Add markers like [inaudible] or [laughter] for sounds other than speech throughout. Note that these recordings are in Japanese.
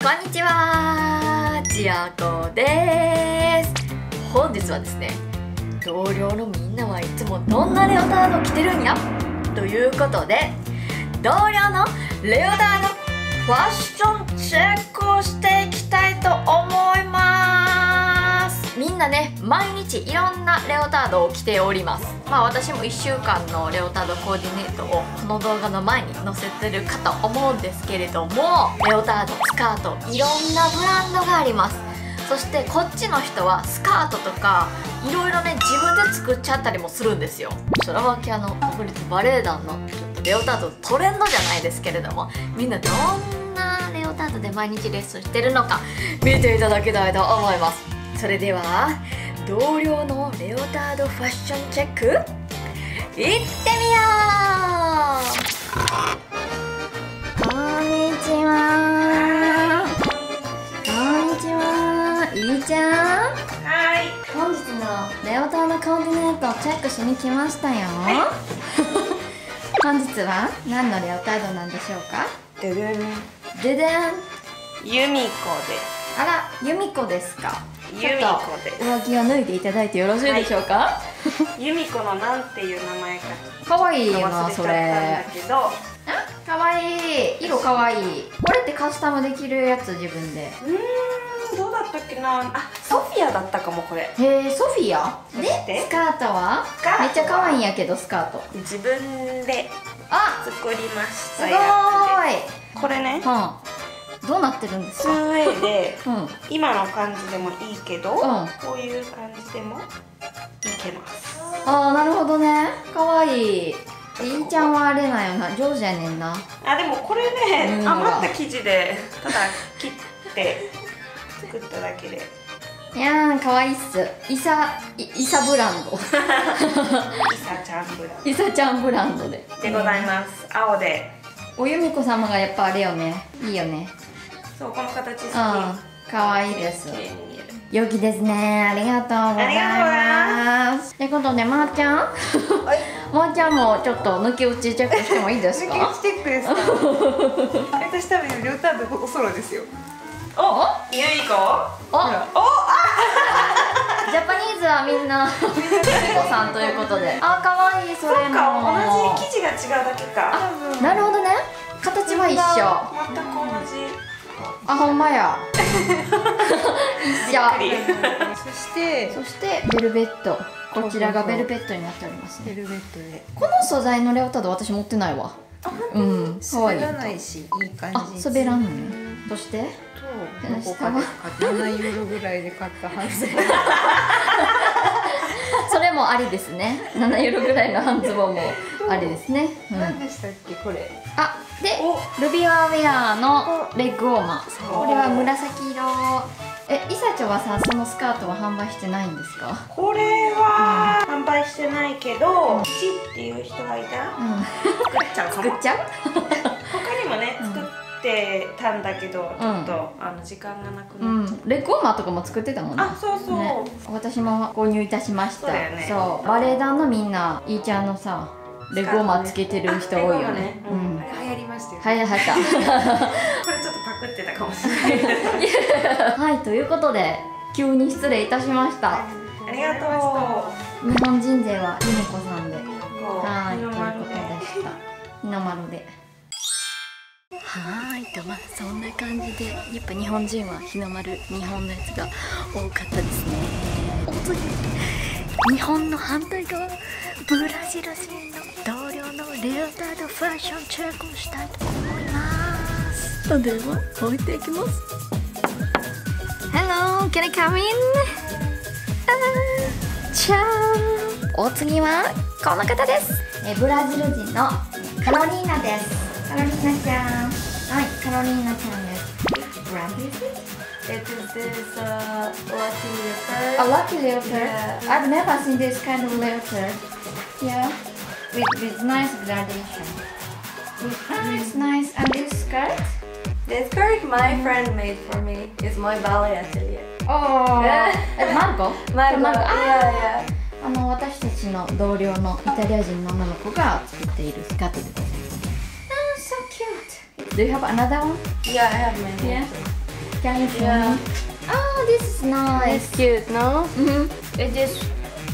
こんにちは。ちあこです。本日はですね同僚のみんなはいつもどんなレオタード着てるんや？ということで同僚のレオタードファッションチェックをしていきたいと思います。みんなね毎日いろんなレオタードを着ております。まあ私も1週間のレオタードコーディネートをこの動画の前に載せてるかと思うんですけれどもレオタードスカートいろんなブランドがあります。そしてこっちの人はスカートとかいろいろね自分で作っちゃったりもするんですよ。ソラバキアの国立バレエ団のちょっとレオタードトレンドじゃないですけれどもみんなどんなレオタードで毎日レッスンしてるのか見ていただきたいと思います。それでは同僚のレオタードファッションチェックいってみよう。こんにちは。こんにちは。いいちゃん。はい。本日のレオタードコーディネートをチェックしに来ましたよ、[laughs] 本日は何のレオタードなんでしょうか？ででん。ででん由美子あら由美子ですか？で。由美子でちょっと上着を脱いでいただいてよろしいでしょうか、す。由美子のなんていう名前かかわいいよ忘なそれだれけど。あかわいい色かわいいこれってカスタムできるやつ自分でうーん、どうだったっけな？あ、ソフィアだったかもこれ。へえソフィア？でスカートは？めっちゃ可愛いんやけどスカート自分であ作りましすごたやーい。これね。うんどうなってるんですツかーウでうんうん。今の感じでもいいけど、ん。こういう感じでもいけます。あーなるほどね。かわいい。いいちゃんはあれなんよな。上手やねんな。あ、でもこれね、うん。余った生地でただ切って作っただけで。いやーかわいいっす。イサイイサブランド。イサちゃんブライサちゃんブランドで。でございます。青で。お由美子様がやっぱあれよね。いいよねそう、この形好き。うん。かわいいです。良きですね。ありがとうございありがとうございます。ということでまー、ちゃん？はい。[laughs] まー、ちゃんもちょっと抜き打ちチェックしてもいいです抜きか打ちチェックですか？[laughs] 私多分レオタードおソロですよ。お、ゆいこ。お？ほら [laughs] ジャパニーズはみんな由美子さんということで。あかわいいそそうれもか、同じ生地が違うだけか。なるほどね。形は一緒。全く同じ。あほんまや。[laughs] 一緒 [laughs] そしてそしてベルベット。こちらがベルベットになっておりますね。ベルベットで。この素材のレオタード私持ってないわ。うんかわいい滑らないしいい。感あじ滑らんの？ねそして？とどこかで買った7ユーロぐらいで買った半ズボン。[laughs] それもありですね。7ユーロぐらいの半ズボンもありですね、うん、何でしたっけこれ？あでお、ルビアウェアのレッグウォーマー。これは紫色。えイサチョはさそのスカートは販売してないんですか？これは販売してないけど、チっていう人がいた。らうん。作っちゃうかも。作っちゃう？[laughs] 他にもね、うん。作ってたんだけど、ちょうんっとあの時間がなくうなっちゃっん。レッグウォーマーとかも作ってたもんね。た。あ、そうそう。ね、私も購入いたしました。そうね。そう。バレエ団のみんないいちゃんのさレッグウォーマーつけてる人多いよね。ね。ううんんあれ流行りました。よはいはいこれちょっとパクってたかもしれない。[laughs] はいということで急に失礼いたしました。ありがとう。日本人勢は由美子さんで。はいというこ日の丸とでした日の丸で。はいとまあそんな感じでやっぱ日本人は日の丸日本のやつが多かったですね。お次。日本の反対側ブラジル人のレオタードファッションチェックをしたいと思いますでは置いていきます Hello, can I come in? じゃーんお次はこの方ですえブラジル人のカロリーナですカロリーナちゃんはいカロリーナちゃんです Brand is it? It is this uh, lucky leopard. A lucky leotard Yeah. I've never seen this kind of leotard Yeah with, with nice gradation Nice, nice And this skirt? This skirt my friend made for me is my ballet atelier. Oh, えマルコ My マルコ yeah, あ [laughs] yeah. あの私たちの同僚のイタリア人の女の子が作っているスカートでございます。Ah, so cute. Do you have another one? Yeah, I have many. Yeah. California. Oh, this is nice. It's cute, no? Mm-hmm. It is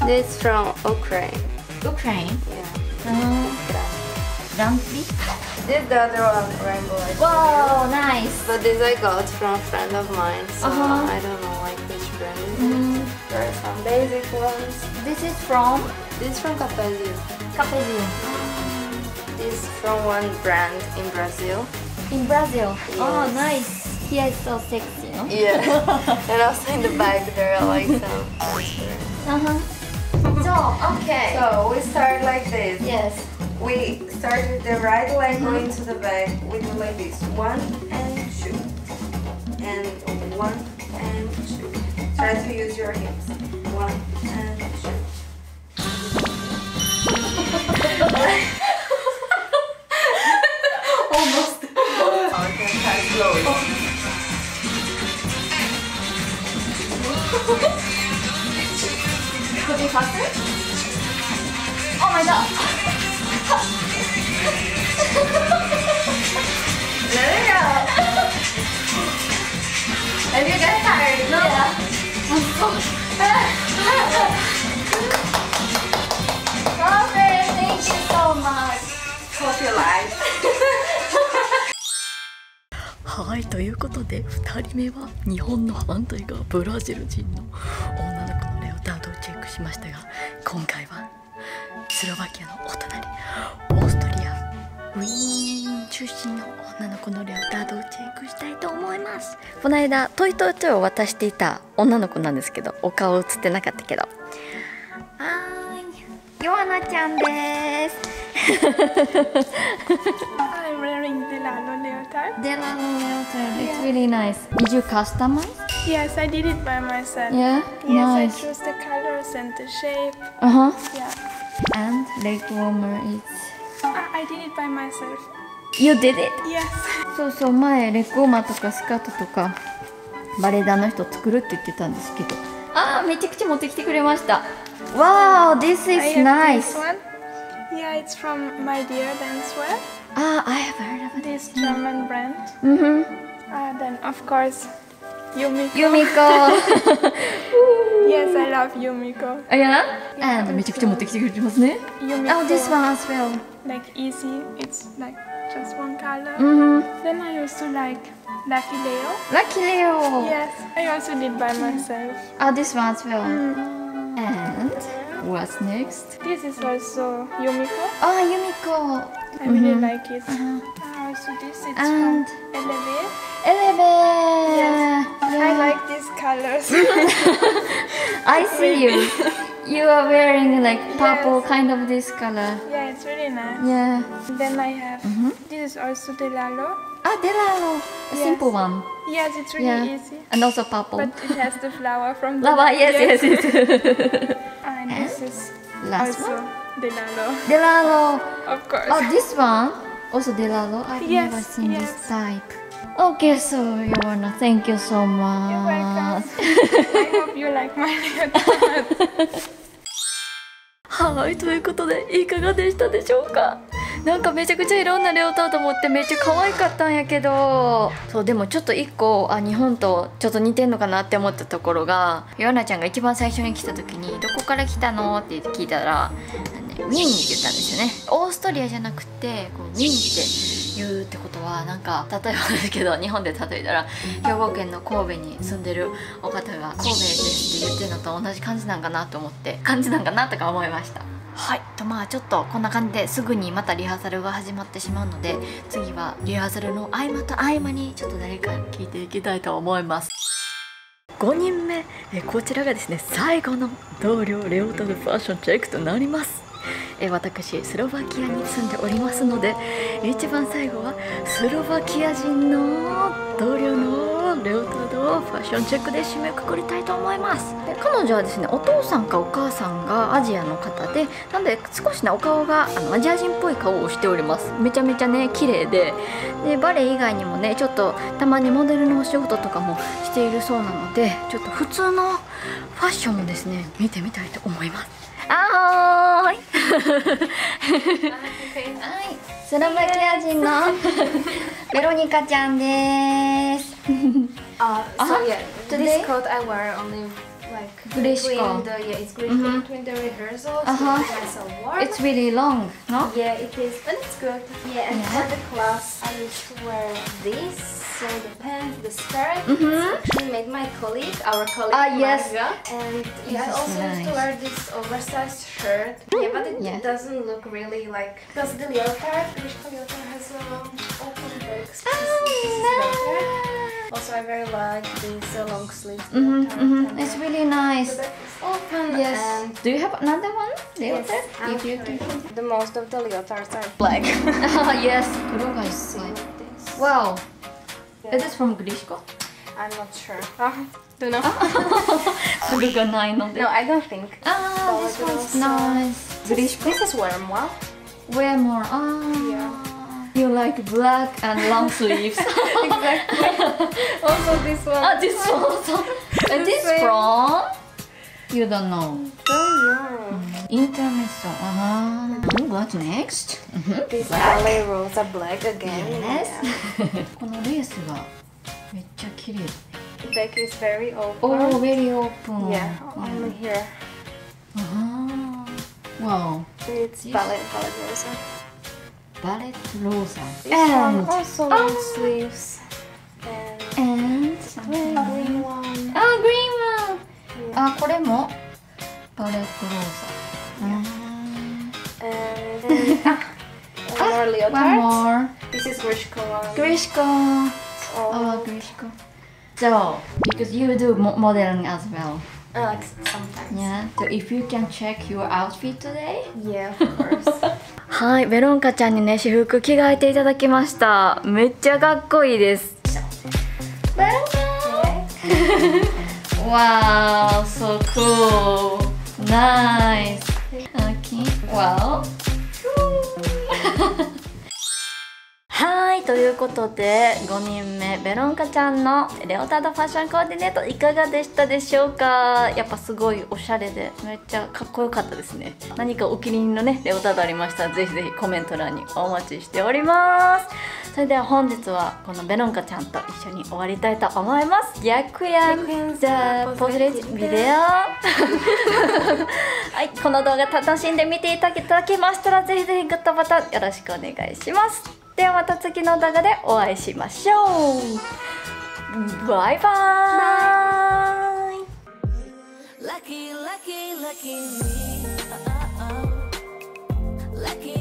This from Ukraine. Ukraine. Uh, Grand Prix. This the other one, rainbow. I Wow, nice. But this I got from a friend of mine, so Uh-huh. I don't know like which brand is Mm. it. There are some basic ones. This is from This is from Capezio. Capezio This is from one brand in Brazil. in Brazil. Oh, Yes. nice. Here is so sexy, no? Yeah. [laughs] and also in the back there are like some. [laughs] Uh-huh. So, okay. So we start like this. yes. We start with the right leg mm-hmm. going to the back. We do like this. One and two. And one and two. Try to use your hips. One and いということで2人目は日本の反対側ブラジル人の女の子のレオタードをチェックしましたが今回はスロバキアのお隣オーストリアウィーン出身の女の子のレオタードをチェックしたいと思います。この間トイトイトイを渡していた女の子なんですけどお顔映ってなかったけど。はー。ヨアナちゃんです I'm wearing the Lalo leotard. デラのレオタード It's really nice Did you customize? Yes, I did it by myself. Yeah? Yes, I nice chose the colors and the shape. Uh-huh Yeah. And leg warmer is I, I did it by myself. You did it? Yes. そうそう前レッグウォーマーとかスカートとかバレエ団の人作るって言ってたんですけどあーめちゃくちゃ持ってきてくれました Wow this I is have nice this one. Yeah, it's from My Dear Dancewear. あー I have heard of This German brand. Mhm Uh, then, of course, Yumiko. ユミコ [laughs] Yes, I love Yumiko. あや And めちゃくちゃ持ってきてくれてますね Yumiko. Oh this one as well Like easy. It's like just one color. うん Then I also like Lucky Leo. ラッキーレオ Yes, I also did by myself. Ah this one as well Mm. And what's next? This is also Yumiko. Oh, Yumiko! I really mm -hmm. like it. Uh -huh. so this is and from Eleve. Eleve! Yes. Yeah. I like these colors. [laughs] I [laughs] see you. You are wearing like purple yes. kind of this color. Yeah it's really nice. Yeah. Then I have this is also the Lalo. Ah, Delano. A Yes. simple one. Yes, it's really Yeah. easy. And also purple. But it has the flower from the Lava, yes, yes, yes. [laughs] And this is Last also one. the Lalo. Of course. Oh, this one. Also Delano. I've Yes, never seen yes. this type. Okay, so Yovana, thank you so much. You're welcome. [laughs] I hope you like my leotard. [laughs] はいということでいかがでしたでしょうか？なんかめちゃくちゃいろんなレオタード持ってめっちゃ可愛かったんやけど。そうでもちょっと一個あ日本とちょっと似てんのかなって思ったところがヨアナちゃんが一番最初に来た時に「どこから来たの?」って聞いたら「ね、ウィーン」って言ったんですよね。オーストリアじゃなくてこうウィーンって言うってことはなんか例えばですけど日本で例えたら兵庫県の神戸に住んでるお方が「神戸です」って言ってるのと同じ感じなんかなと思って感じなんかなとか思いました。はい。とまあちょっとこんな感じですぐにまたリハーサルが始まってしまうので次はリハーサルの合間と合間にちょっと誰かに聞いていきたいと思います。5人目えこちらがですね最後の同僚レオタルファッションチェックとなりますえ私スロバキアに住んでおりますので一番最後はスロバキア人の同僚のレオタルドをファッションチェックで締めくくりたいと思います。で彼女はですねお父さんかお母さんがアジアの方でなんで少しねお顔があのアジア人っぽい顔をしております。めちゃめちゃね綺麗で。でバレエ以外にもねちょっとたまにモデルのお仕事とかもしているそうなのでちょっと普通のファッションもですね見てみたいと思います。あーはいスロバキア人のベロニカちゃんです Uh, Uh-huh. so yeah, Today? this coat I wear only like Grishko. between the yeah, it's Grishko Mhm. between the rehearsals. Uh-huh. It's nice and warm. It's really long, no? yeah, it is, but it's good. Yeah, and Yeah. for the class, I used to wear this. So the pen, the skirt, mm -hmm. actually made my colleague, our colleague. Ah, uh, yes. And he yes, also nice. used to wear this oversized shirt. Yeah, but it yes. doesn't look really like... Because the leotard, Mishka leotard has um, open breaks. Oh, ah, this, also, I very like these uh, long sleeves. Mm -hmm, mm -hmm. It's really nice. The back is open. Yes. Do you have another one? Leotard? Yes, you the most of the leotards are black. [laughs] Ah, yes. Look, I see. [laughs] Wow. Is this from Grishko? I'm not sure. Uh, don't know. [laughs] no, I don't think. Ah, this one's nice. Grishko. This is wear more. Wear more. Ah. Yeah. You like black and long [laughs] sleeves. exactly. [laughs] also this one. Ah, this one also. And this from? You don't know. Don't know. Intermezzo. Ah. What next? Mhm. These ballet rolls are black again. Yes. Yeah. このレースがめっちゃ綺麗。 The back [laughs] is very open. Oh, very open. Yeah, only here. Ah. Wow. It's ballet, ballet rosa. Ballet rosa. This And one also long sleeves. あ、これもバレットローサ。And then ah, one more One leotard. more. This is Grishko one. Grishko. Oh, Oh, Grishko. So, because you do mo- modeling as well. Like sometimes. Yeah. So if you can check your outfit today. Yeah, of course. はい、ベロンカちゃんにね、私服着替えていただきました。めっちゃかっこいいです。ベロンカ Wow, so cool. Nice. Okay. Wow. はいということで5人目ベロンカちゃんのレオタードファッションコーディネートいかがでしたでしょうか？やっぱすごいおしゃれでめっちゃかっこよかったですね。何かお気に入りのねレオタードありましたらぜひぜひコメント欄にお待ちしております。それでは本日はこのベロンカちゃんと一緒に終わりたいと思います。逆や The Positive Video はい、この動画楽しんで見ていただけましたらぜひぜひグッドボタンよろしくお願いしますではまた次の動画でお会いしましょう。バイバ,イ。